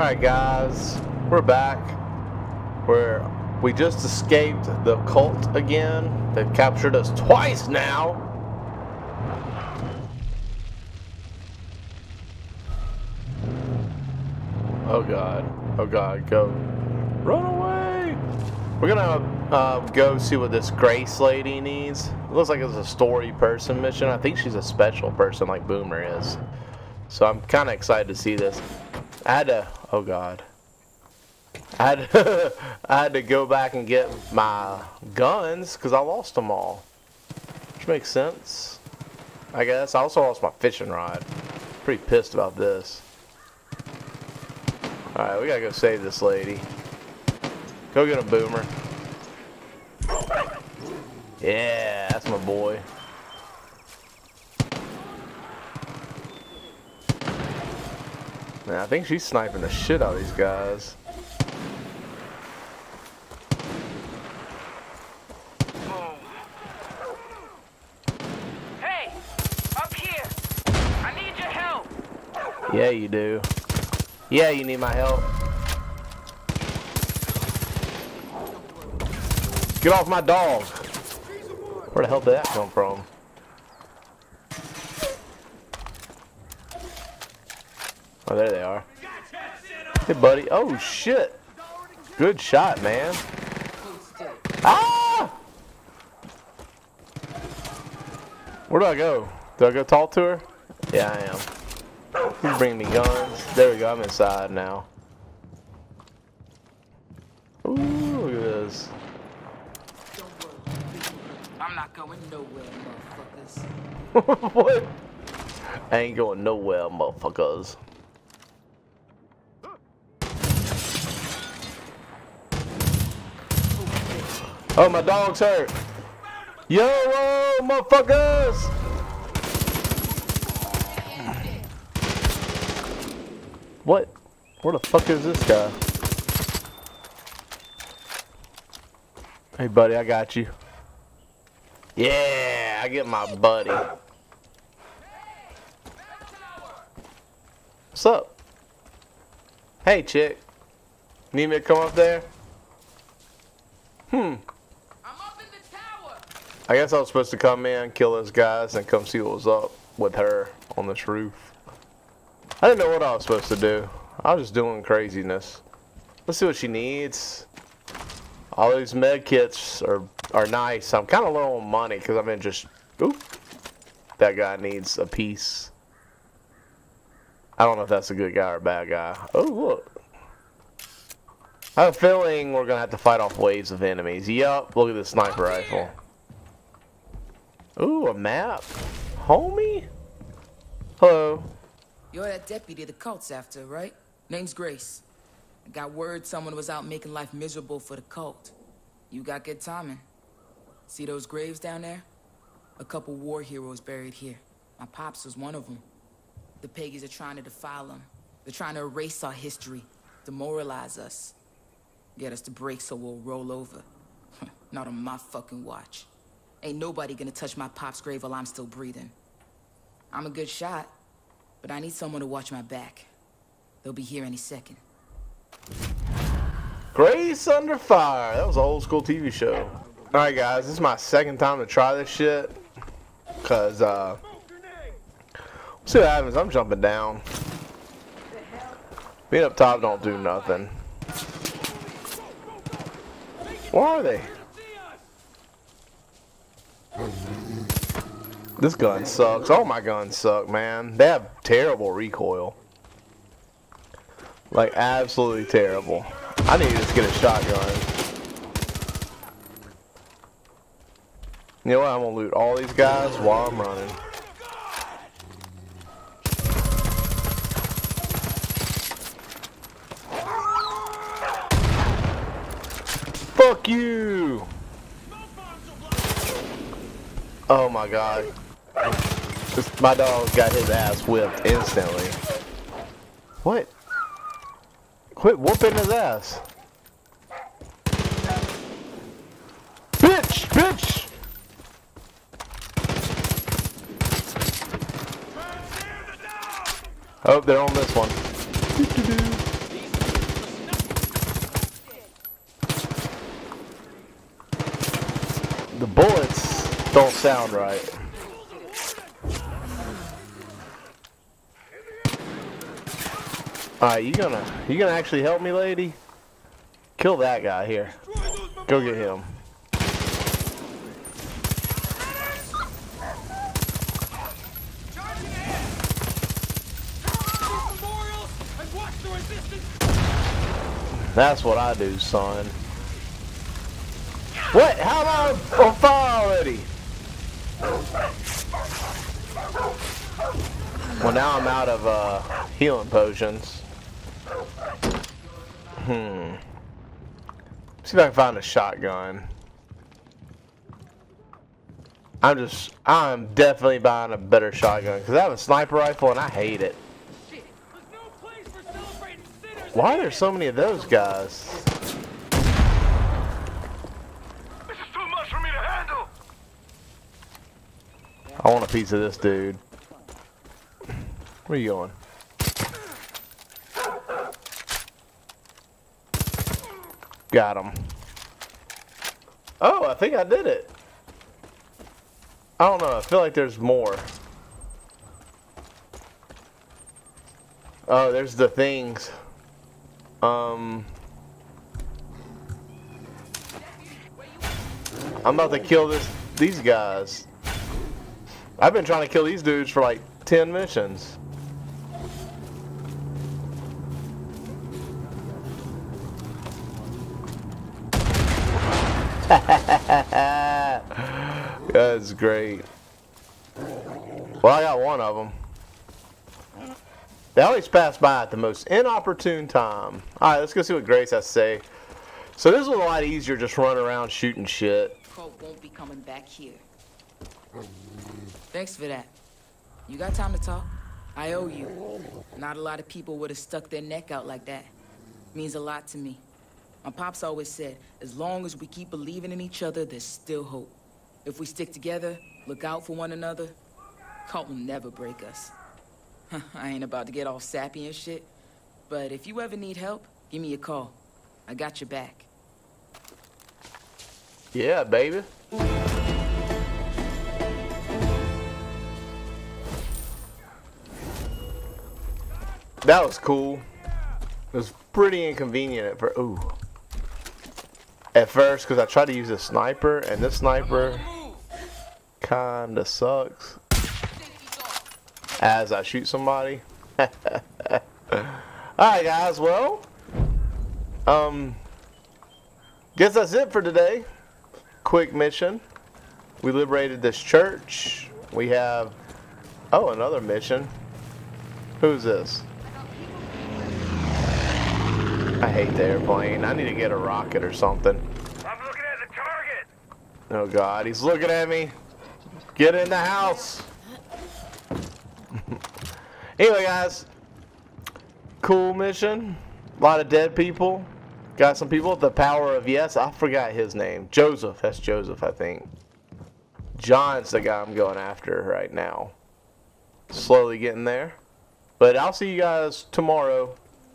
Alright guys, we're back. Where we just escaped the cult again. They've captured us twice now. Oh god. Oh god, go. Run away! We're gonna uh, go see what this Grace lady needs. It looks like it's a story person mission. I think she's a special person like Boomer is. So I'm kind of excited to see this. I had to, oh god. I had, to, I had to go back and get my guns because I lost them all. Which makes sense. I guess. I also lost my fishing rod. Pretty pissed about this. Alright, we gotta go save this lady. Go get a boomer. Yeah, that's my boy. Man, I think she's sniping the shit out of these guys. Hey, up here. I need your help. Yeah, you do. Yeah, you need my help. Get off my dog. Where the hell did that come from? Oh, there they are. Hey, buddy. Oh, shit. Good shot, man. Ah! Where do I go? Do I go talk to her? Yeah, I am. He's bringing me guns. There we go. I'm inside now. Ooh, look at this. I'm not going nowhere, motherfuckers. what? I ain't going nowhere, motherfuckers. Oh, my dog's hurt. Yo, whoa, motherfuckers! What? Where the fuck is this guy? Hey, buddy, I got you. Yeah, I get my buddy. What's up? Hey, chick. Need me to come up there? Hmm. I'm up in the tower. I guess I was supposed to come in, kill those guys, and come see what was up with her on this roof. I didn't know what I was supposed to do. I was just doing craziness. Let's see what she needs. All these med kits are, are nice. I'm kind of low on money because I've been just... Oop. That guy needs a piece. I don't know if that's a good guy or a bad guy. Oh, look. I have a feeling we're going to have to fight off waves of enemies. Yup, look at this sniper rifle. Ooh, a map. Homie? Hello. You're that deputy the cult's after, right? Name's Grace. I got word someone was out making life miserable for the cult. You got good timing. See those graves down there? A couple war heroes buried here. My pops was one of them. The Peggies are trying to defile them. They're trying to erase our history, demoralize us. Get us to break so we'll roll over. Not on my fucking watch. Ain't nobody gonna touch my pop's grave while I'm still breathing. I'm a good shot, but I need someone to watch my back. They'll be here any second. Grace Under Fire. That was an old school TV show. Alright, guys. This is my second time to try this shit. Because, uh... We'll see what happens. I'm jumping down. Being up top don't do nothing. Where are they? This gun sucks. All my guns suck, man. They have terrible recoil. Like, absolutely terrible. I need to just get a shotgun. You know what? I'm gonna loot all these guys while I'm running. Fuck you! Oh my god. My dog got his ass whipped instantly. What? Quit whooping his ass. Bitch! Bitch! Oh, they're on this one. Doo-doo-doo. The bullets don't sound right. Alright, you gonna you gonna actually help me, lady? Kill that guy here. Go get him. That's what I do, son. What? How am I on fire already? Well, now I'm out of uh, healing potions. Hmm. See if I can find a shotgun. I'm just, I'm definitely buying a better shotgun because I have a sniper rifle and I hate it. Why are there so many of those guys? This is too much for me to handle. I want a piece of this dude. Where you going? Got him. Oh, I think I did it. I don't know. I feel like there's more. Oh, there's the things. Um. I'm about to kill this these guys. I've been trying to kill these dudes for like 10 missions. That's great. Well, I got one of them. They always pass by at the most inopportune time. Alright, let's go see what Grace has to say. So this is a lot easier just running around shooting shit. Won't be coming back here. Thanks for that. You got time to talk? I owe you. Not a lot of people would have stuck their neck out like that. Means a lot to me. My pops always said, as long as we keep believing in each other, there's still hope. If we stick together, look out for one another, Colt will never break us. I ain't about to get all sappy and shit, but if you ever need help, give me a call. I got your back. Yeah, baby. That was cool. It was pretty inconvenient at first. Ooh. At first, because I tried to use a sniper, and this sniper kinda sucks. As I shoot somebody. Alright guys, well. Um guess that's it for today. Quick mission. We liberated this church. We have oh another mission. Who's this? I hate the airplane. I need to get a rocket or something. I'm looking at the target. Oh god, he's looking at me. Get in the house. anyway, guys, cool mission. A lot of dead people. Got some people with the power of yes. I forgot his name. Joseph. That's Joseph, I think. John's the guy I'm going after right now. Slowly getting there. But I'll see you guys tomorrow.